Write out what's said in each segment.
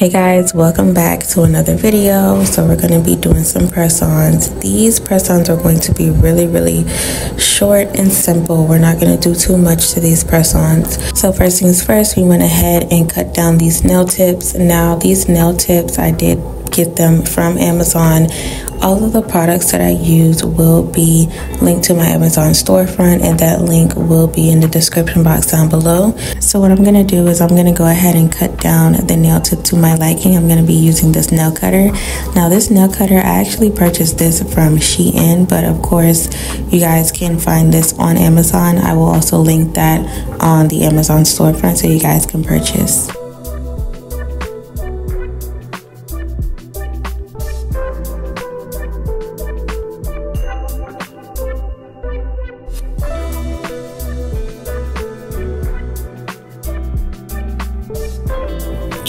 Hey guys, welcome back to another video. So we're going to be doing some press-ons. These press-ons are going to be really, really short and simple. We're not going to do too much to these press-ons. So first things first, we went ahead and cut down these nail tips. Now these nail tips, I did get them from Amazon. All of the products that I use will be linked to my Amazon storefront, and that link will be in the description box down below. So, what I'm going to do is I'm going to go ahead and cut down the nail tip to my liking. I'm going to be using this nail cutter. Now, this nail cutter, I actually purchased this from Shein, but of course, you guys can find this on Amazon. I will also link that on the Amazon storefront so you guys can purchase.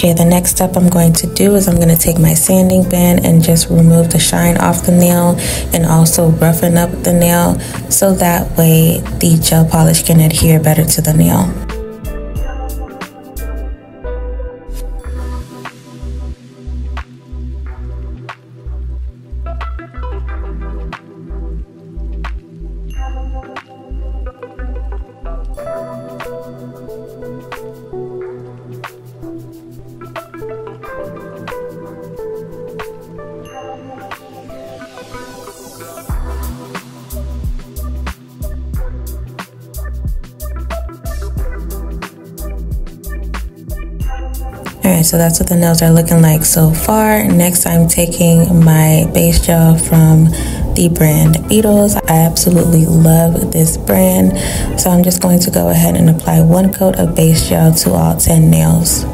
Okay, the next step I'm going to do is I'm going to take my sanding band and just remove the shine off the nail and also roughen up the nail so that way the gel polish can adhere better to the nail. Alright, so that's what the nails are looking like so far. Next, I'm taking my base gel from the brand Beetles. I absolutely love this brand. So I'm just going to go ahead and apply one coat of base gel to all 10 nails.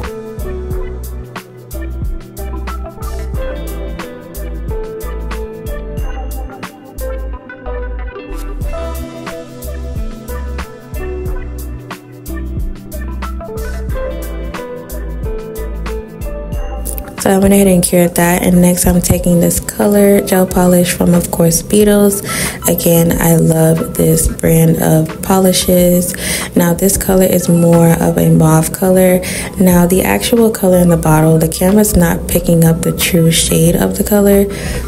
So I went ahead and cured that. And next I'm taking this color gel polish from, of course, Beetles. Again, I love this brand of polishes. Now this color is more of a mauve color. Now the actual color in the bottle, the camera's not picking up the true shade of the color,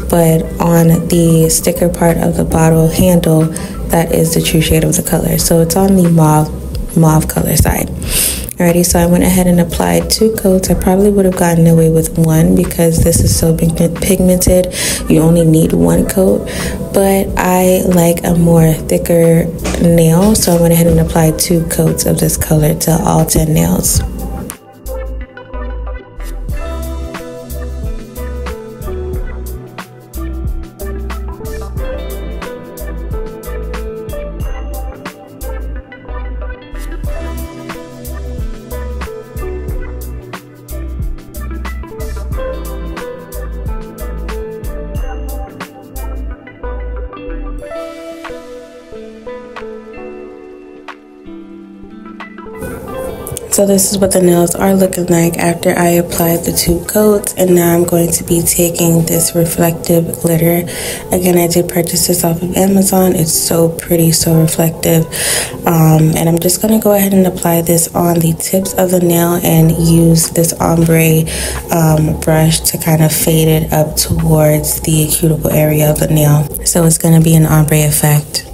but on the sticker part of the bottle handle, that is the true shade of the color. So it's on the mauve mauve color side. Alrighty, so I went ahead and applied two coats. I probably would have gotten away with one because this is so pigmented. You only need one coat, but I like a more thicker nail, so I went ahead and applied two coats of this color to all 10 nails. So this is what the nails are looking like after I applied the two coats and now I'm going to be taking this reflective glitter. Again, I did purchase this off of Amazon. It's so pretty, so reflective. Um, and I'm just going to go ahead and apply this on the tips of the nail and use this ombre um, brush to kind of fade it up towards the cuticle area of the nail. So it's going to be an ombre effect.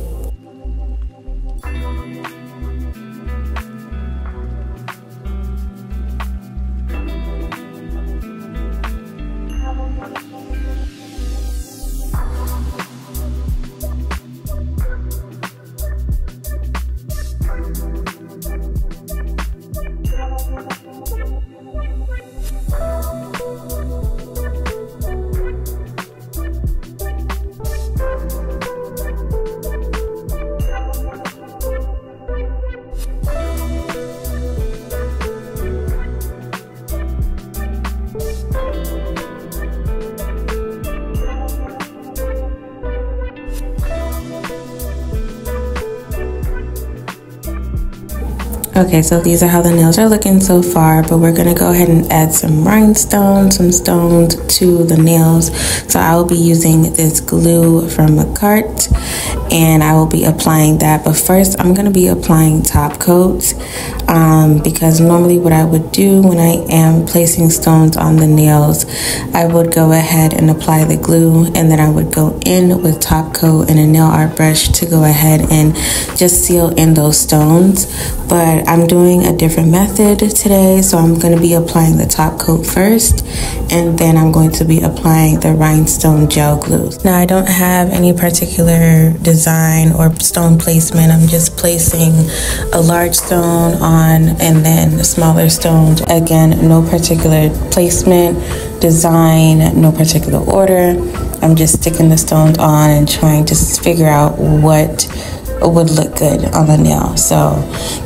Okay, so these are how the nails are looking so far, but we're gonna go ahead and add some rhinestones, some stones to the nails. So I will be using this glue from Makartt and I will be applying that. But first, I'm gonna be applying top coats um, because normally what I would do when I am placing stones on the nails, I would go ahead and apply the glue and then I would go in with top coat and a nail art brush to go ahead and just seal in those stones. But I'm doing a different method today, so I'm going to be applying the top coat first, and then I'm going to be applying the rhinestone gel glue. Now, I don't have any particular design or stone placement. I'm just placing a large stone on and then smaller stones. Again, no particular placement, design, no particular order. I'm just sticking the stones on and trying to figure out what would look good on the nail. So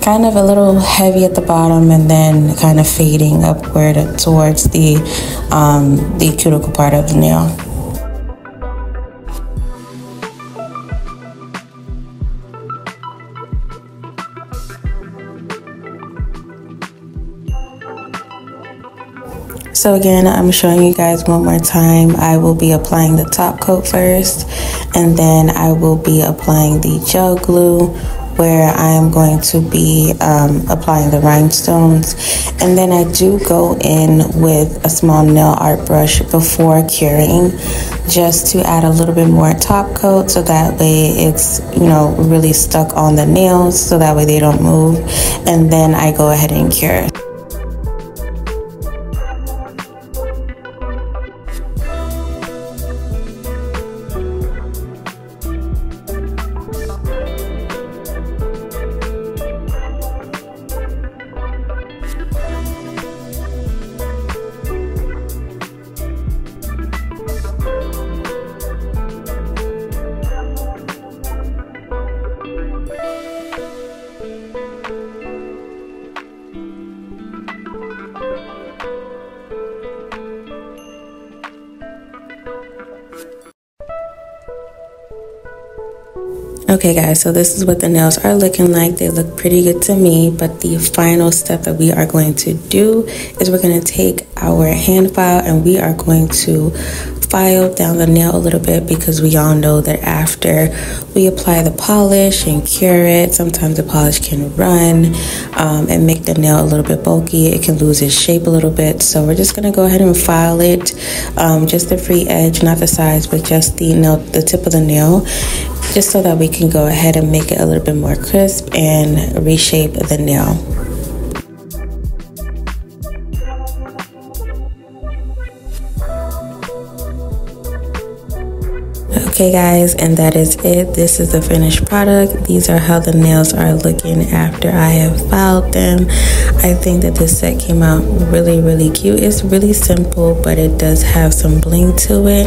kind of a little heavy at the bottom and then kind of fading upward towards the, um, the cuticle part of the nail. So again, I'm showing you guys one more time. I will be applying the top coat first and then I will be applying the gel glue where I am going to be um, applying the rhinestones. And then I do go in with a small nail art brush before curing just to add a little bit more top coat so that way it's, you know, really stuck on the nails so that way they don't move. And then I go ahead and cure. Okay guys, so this is what the nails are looking like. They look pretty good to me, but the final step that we are going to do is we're going to take our hand file and we are going to file down the nail a little bit because we all know that after we apply the polish and cure it, sometimes the polish can run um, and make the nail a little bit bulky. It can lose its shape a little bit. So we're just going to go ahead and file it, um, just the free edge, not the sides, but just the nail, the tip of the nail just so that we can go ahead and make it a little bit more crisp and reshape the nail. Okay guys, and that is it. This is the finished product. These are how the nails are looking after I have filed them. I think that this set came out really, really cute. It's really simple, but it does have some bling to it.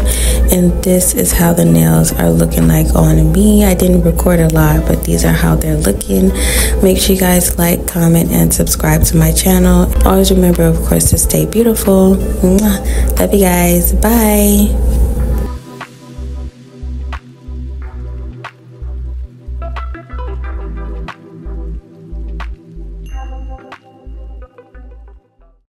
And this is how the nails are looking like on me. I didn't record a lot, but these are how they're looking. Make sure you guys like, comment, and subscribe to my channel. Always remember, of course, to stay beautiful. Love you guys. Bye.